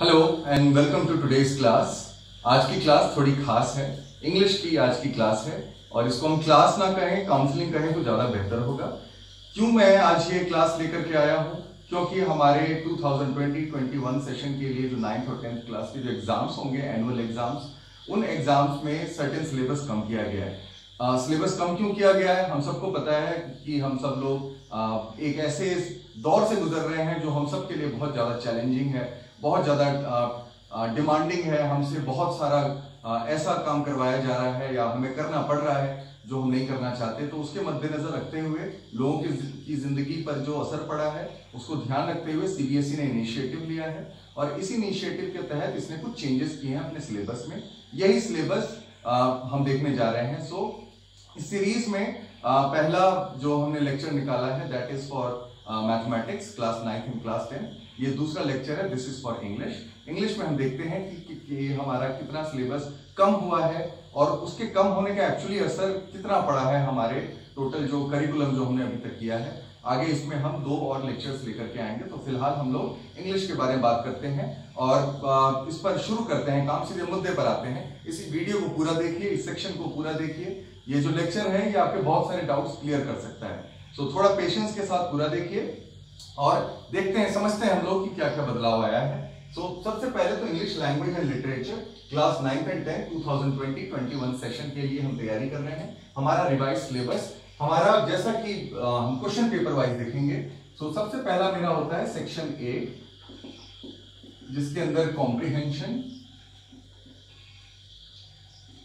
Hello and welcome to today's class आज की class थोड़ी खास है. इंग्लिश की आज की क्लास है. और इसको हम क्लास ना कहें काउंसलिंग कहें तो ज़्यादा बेहतर होगा. क्यों मैं आज ये क्लास लेकर के आया हूँ? क्योंकि हमारे 2020-21 सेशन के लिए जो नाइन्थ और टेंथ क्लास के जो एग्ज़ाम्स होंगे एनुअल एग्ज़ाम्स उन एग्ज़ाम्स में सर्टेन सिलेबस कम किया गया है. सिलेबस uh, कम क्यों किया गया है? हम सबको पता है कि हम सब लोग uh, एक ऐसे दौर से गुजर रहे हैं जो हम सब के लिए बहुत ज़्यादा चैलेंजिंग है. बहुत ज़्यादा डिमांडिंग है हमसे बहुत सारा ऐसा काम करवाया जा रहा है या हमें करना पड़ रहा है जो हम नहीं करना चाहते। तो उसके मद्देनजर रखते हुए लोगों की, की ज़िंदगी पर जो असर पड़ा है उसको ध्यान रखते हुए सीबीएसई e ने इनिशिएटिव लिया है और इसी इनिशिएटिव के तहत इसने कुछ चेंजेस किए हैं अपने सिलेबस में। यही सिलेबस हम देखने जा रहे हैं। सो इस सीरीज़ में आ, पहला जो हमने लेक्चर निकाला है that is for mathematics class ninth and class ten ये दूसरा लेक्चर है this is for English English में हम देखते हैं कि, कि, कि हमारा कितना सिलेबस कम हुआ है और उसके कम होने का एक्चुअली असर कितना पड़ा है हमारे टोटल जो करिकुलम जो हमने अभी तक किया है। आगे इसमें हम दो और लेक्चर्स लेकर के आएँगे तो फ़िलहाल हम लोग इंग्लिश के बारे में बात करते हैं और इस पर शुरू करते हैं काम सीधे मुद्दे पर आते हैं। इसी वीडियो को पूरा देखिए इस सेक्शन को पूरा देखिए। ये जो लेक्चर है ये आपके बहुत सारे डाउट्स क्लियर कर सकता है। So, थोड़ा पेशेंस के साथ पूरा देखिए और देखते हैं समझते हैं हम लोग कि क्या क्या बदलाव आया है। So, सबसे पहले तो English language and literature class ninth and tenth 2020-21 session के लिए हम तैयारी कर रहे हैं। हमारा रिवाइज सिलेबस हमारा जैसा कि हम क्वेश्चन पेपर वाइज देखेंगे। So, सबसे पहला मेरा होता है सेक्शन ए जिसके अंदर कॉम्प्रीहेंशन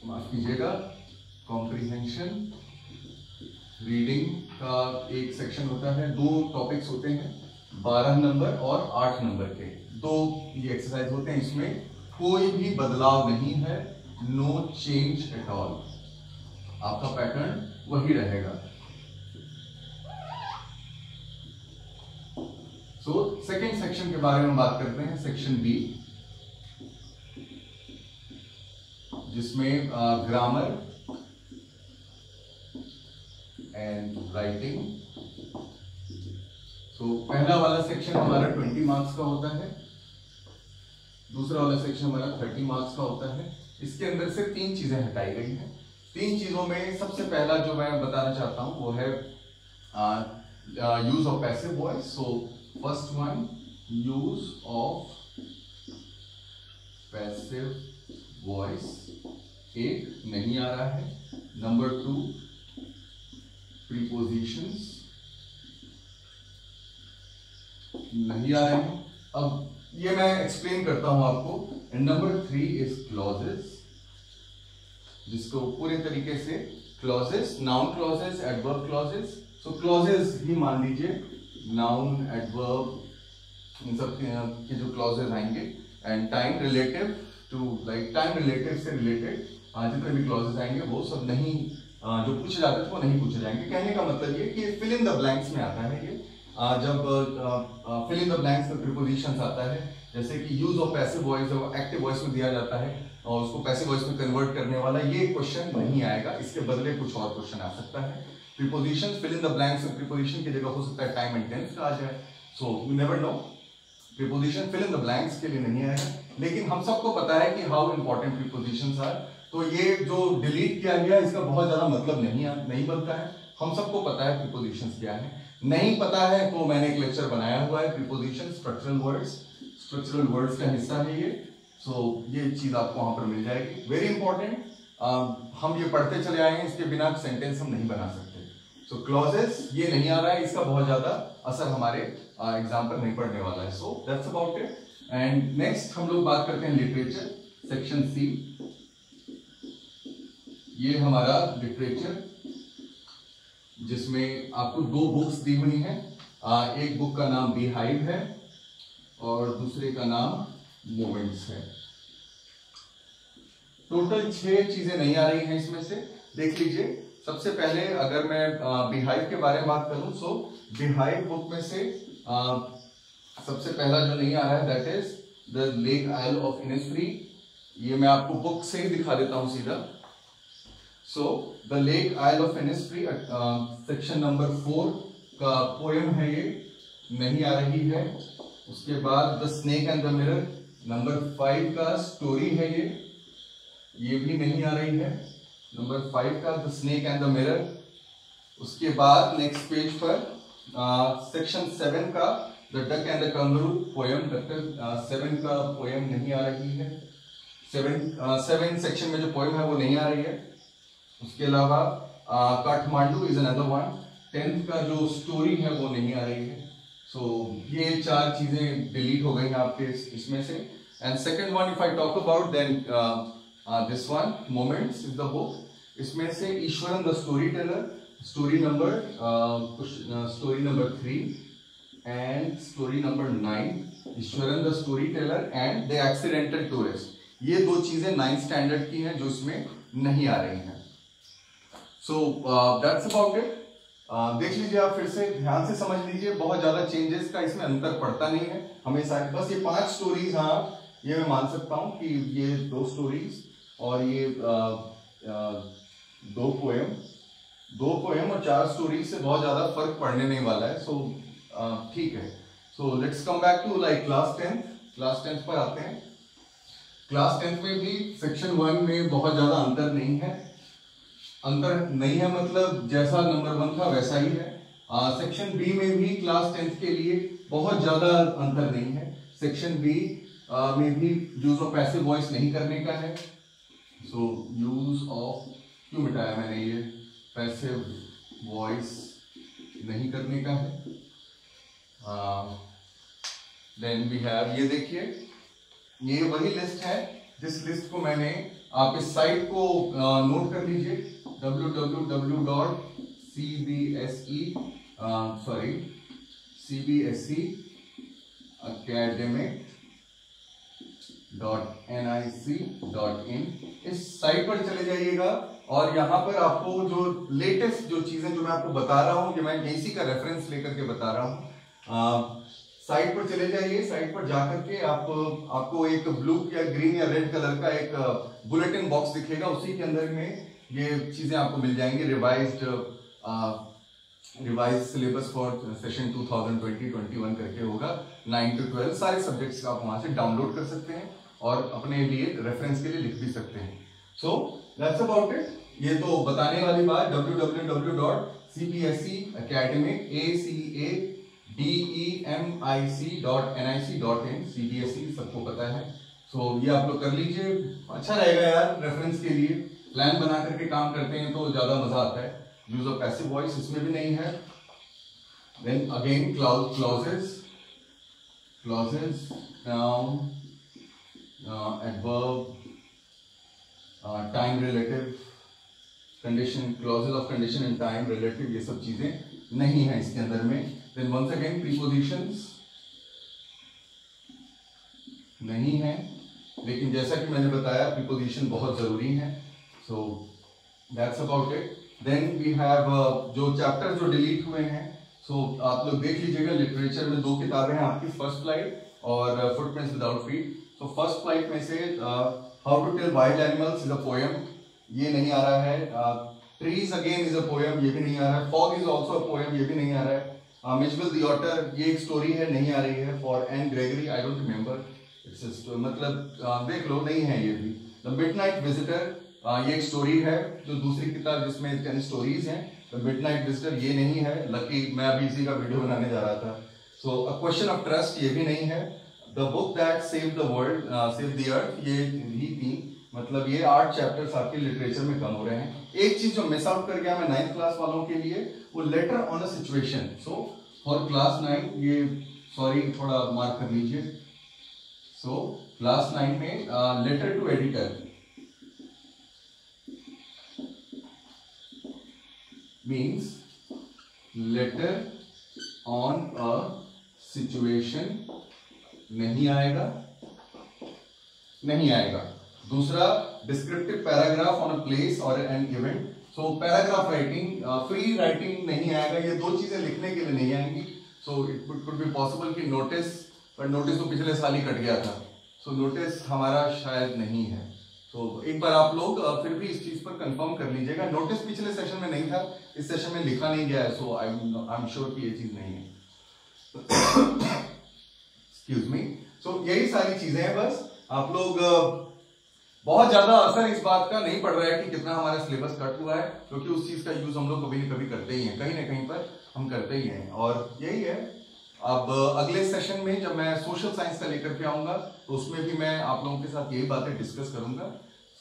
माफ़ कीजिएगा कॉम्प्रीहेंशन रीडिंग का एक सेक्शन होता है, दो टॉपिक्स होते हैं, बारह नंबर और आठ नंबर के। दो ये एक्सरसाइज होते हैं इसमें, कोई भी बदलाव नहीं है नो चेंज एट ऑल आपका पैटर्न वही रहेगा। सो सेकेंड सेक्शन के बारे में बात करते हैं सेक्शन बी जिसमें ग्रामर एंड राइटिंग तो पहला वाला सेक्शन हमारा ट्वेंटी मार्क्स का होता है। दूसरा वाला सेक्शन हमारा थर्टी मार्क्स का होता है। इसके अंदर से तीन चीज़ें हटाई गई हैं। तीन चीज़ों में सबसे पहला जो मैं बताना चाहता हूँ, वो है use of passive voice so first one use of passive voice एक, नहीं आ रहा है। नंबर टू प्रीपोजिशंस नहीं आ रहे हैं। अब ये मैं एक्सप्लेन करता हूँ आपको। And number three is clauses जिसको पूरे तरीके से clauses noun clauses adverb clauses so clauses ही मान लीजिए नाउन एडवर्ब इन सब के जो क्लॉजेस आएँगे। And time relative to like time relative से रिलेटेड जितने भी क्लॉजेस आएँगे, वो सब नहीं जो पूछे जाते थे वो नहीं पूछे जाएँगे। कहने का मतलब ये कि फिल इन द ब्लैंक्स में आता है ये। जब फिल इन द ब्लैंक्स में प्रीपोजिशंस आता है, जैसे कि यूज़ ऑफ़ पैसिव वॉइस जब एक्टिव वॉइस में दिया जाता है, और उसको पैसिव वॉइस में कन्वर्ट करने वाला ये क्वेश्चन नहीं आएगा। इसके बदले कुछ और क्वेश्चन आ सकता है। Preposition fill in the blanks में प्रीपोजिशन की जगह हो सकता है टाइम एंड टेंस का आ जाए। So you never know preposition fill in the blanks के लिए नहीं आएगा लेकिन हम सबको पता है कि हाउ इंपॉर्टेंट प्रीपोजिशंस आर तो ये जो डिलीट किया गया इसका बहुत ज़्यादा मतलब नहीं नहीं बनता है। हम सबको पता है प्रीपोजिशन क्या है। नहीं पता है तो मैंने एक लेक्चर बनाया हुआ है preposition structural words structural words का हिस्सा है ये। सो so, ये चीज़ आपको वहाँ पर मिल जाएगी। वेरी इंपॉर्टेंट हम ये पढ़ते चले आए हैं इसके बिना सेंटेंस हम नहीं बना सकते। सो so, क्लॉजेस ये नहीं आ रहा है इसका बहुत ज़्यादा असर हमारे एग्ज़ाम पर नहीं पड़ने वाला है। So that's about it and next हम लोग बात करते हैं लिटरेचर सेक्शन सी ये हमारा लिटरेचर जिसमें आपको दो बुक्स दी हुई हैं। एक बुक का नाम बी हाइव है और दूसरे का नाम मोमेंट्स है। टोटल छह चीज़ें नहीं आ रही हैं इसमें से। देख लीजिए सबसे पहले अगर मैं बिहाइव के बारे में बात करूँ सो बिहाइव बुक में से आ, सबसे पहला जो नहीं आ रहा है that is the lake isle of Innisfree ये मैं आपको बुक से ही दिखा देता हूँ सीधा। So the lake isle of Innisfree section number four का पोएम है ये। नहीं आ रही है। उसके बाद the snake and the mirror number five का स्टोरी है ये। ये भी नहीं आ रही है। नंबर फाइव का the snake and the mirror उसके बाद नेक्स्ट पेज पर सेक्शन सेवन का the duck and the kangaroo poem doctor seven का पोएम नहीं आ रही है। सेवन सेवन सेक्शन में जो पोएम है वो नहीं आ रही है। उसके अलावा Kathmandu is another one tenth का जो स्टोरी है वो नहीं आ रही है. सो so, ये चार चीज़ें डिलीट हो गई हैं आपके इसमें से. And second one if I talk about then this one moments is the book इसमें से Iswaran the story teller story number story number three and story number nine Iswaran the story teller and the accidental tourist ये दो चीज़ें ninth standard की हैं जो इसमें नहीं आ रही हैं. सो दैट्स अबाउट इट देख लीजिए आप फिर से ध्यान से समझ लीजिए बहुत ज़्यादा चेंजेस का इसमें अंतर पड़ता नहीं है। हमेशा बस ये पाँच स्टोरीज हाँ ये मैं मान सकता हूँ कि ये दो स्टोरीज और ये आ, आ, दो पोएम दो पोएम और चार स्टोरीज से बहुत ज़्यादा फ़र्क पड़ने नहीं वाला है। सो ठीक है। So let's come back to like class tenth class tenth पर आते हैं। क्लास टेंथ में भी सेक्शन वन में बहुत ज़्यादा अंतर नहीं है। अंतर नहीं है मतलब जैसा नंबर वन था वैसा ही है। सेक्शन बी में भी क्लास टेंथ के लिए बहुत ज़्यादा अंतर नहीं है। सेक्शन बी में भी यूज़ ऑफ़ पैसिव वॉइस नहीं करने का है। सो यूज़ ऑफ़ क्यों मिटाया मैंने ये? पैसिव वॉइस नहीं करने का है। देन वी हैव ये देखिए, ये वही लिस्ट है। जिस लिस्ट को मैंने आप इस साइट को नोट कर लीजिए www.cbse uh, sorry cbse academic dot N I C dot in इस साइट पर चले जाइएगा और यहाँ पर आपको जो लेटेस्ट जो चीज़ें जो मैं आपको बता रहा हूँ कि मैं इसी का रेफरेंस लेकर के बता रहा हूँ साइट पर चले जाइए। साइट पर जाकर के आप आपको एक ब्लू या ग्रीन या रेड कलर का एक बुलेटिन बॉक्स दिखेगा उसी के अंदर में। ये चीज़ें आपको मिल जाएँगी revise revise syllabus for session 2020-21 करके होगा 9 टू 12 सारे सब्जेक्ट्स आप वहाँ से डाउनलोड कर सकते हैं और अपने लिए रेफरेंस के लिए लिख भी सकते हैं। सो दैट्स अबाउट इट ये तो बताने वाली बात www.cpscacademic a c M I C dot N I C dot in C dot S cbse सबको पता है। सो so, ये आप लोग कर लीजिए। अच्छा रहेगा यार रेफरेंस के लिए। प्लान बना करके काम करते हैं तो ज़्यादा मज़ा आता है। यूज़ ऑफ़ पैसिव वॉइस इसमें भी नहीं है। Then again clauses clauses noun adverb time relative condition clauses of condition and time relative ये सब चीज़ें नहीं है इसके अंदर में। देन वंस अगेन प्रीपोजिशंस नहीं है। लेकिन जैसा कि मैंने बताया प्रीपोजिशन बहुत ज़रूरी है। So that's about it then we have जो चैप्टर जो डिलीट हुए हैं सो so, आप लोग देख लीजिएगा लिटरेचर में दो किताबें हैं आपकी फ़र्स्ट फ़्लाइट और footprints without feet so first flight में से how to tell wild animals is a poem ये नहीं आ रहा है trees again is a poem ये भी नहीं आ रहा है. Fog is also a poem ये भी नहीं आ रहा है. मिचविल द ऑटर ये एक स्टोरी है नहीं आ रही है. For Anne Gregory I don't remember it's मतलब uh, देख लो नहीं है ये भी. द मिड नाइट विजिटर आ, ये एक स्टोरी है जो दूसरी किताब जिसमें टेन स्टोरीज हैं तो मिड नाइट विजिटर ये नहीं है। लकी मैं अभी इसी का वीडियो बनाने जा रहा था। So a question of trust ये भी नहीं है। The book that save the world save the earth ये ही थी। मतलब ये आठ चैप्टर्स आपके लिटरेचर में कम हो रहे हैं। एक चीज़ जो मिस आउट कर गया मैं नाइन्थ क्लास वालों के लिए वो letter on a situation so for class nine ये सॉरी थोड़ा मार्क कर लीजिए। सो क्लास नाइन में letter to editor means letter on a situation नहीं आएगा नहीं आएगा। दूसरा descriptive paragraph on a place और an event so paragraph writing free writing नहीं आएगा ये दो चीज़ें लिखने के लिए नहीं आएँगी। So it could be possible कि नोटिस पर नोटिस तो पिछले साल ही कट गया था। सो so, नोटिस हमारा शायद नहीं है। तो एक बार आप लोग फिर भी इस चीज़ पर कंफर्म कर लीजिएगा। नोटिस पिछले सेशन में नहीं था, इस सेशन में लिखा नहीं गया है सो आई आई एम श्योर कि ये चीज़ नहीं है। एक्सक्यूज मी सो यही सारी चीज़ें हैं बस। आप लोग बहुत ज़्यादा असर इस बात का नहीं पड़ रहा है कि कितना हमारा सिलेबस कट हुआ है, क्योंकि तो उस चीज़ का यूज़ हम लोग कभी ना कभी करते ही हैं, कहीं ना कहीं पर हम करते ही हैं। और यही है अब अगले सेशन में जब मैं सोशल साइंस का लेकर के आऊँगा तो उसमें भी मैं आप लोगों के साथ यही बातें डिस्कस करूँगा।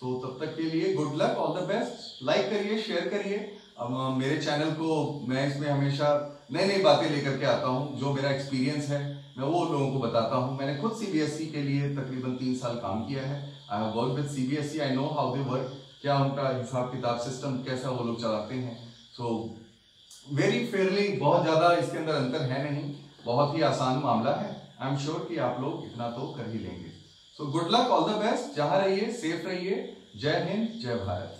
सो so, तब तक के लिए good luck all the best like करिए शेयर करिए। अब मेरे चैनल को मैं इसमें हमेशा नई नई बातें लेकर के आता हूँ जो मेरा एक्सपीरियंस है मैं वो लोगों को बताता हूँ। मैंने खुद सीबीएसई e के लिए तकरीबन तीन साल काम किया है। I have work with CBSE I know how they work क्या उनका हिसाब किताब सिस्टम कैसा वो लोग चलाते हैं। सो वेरी फेयरली बहुत ज़्यादा इसके अंदर अंतर है नहीं। बहुत ही आसान मामला है। आई एम श्योर कि आप लोग इतना तो कर ही लेंगे। So good luck all the best जहाँ रहिए सेफ़ रहिए। जय हिंद, जय भारत।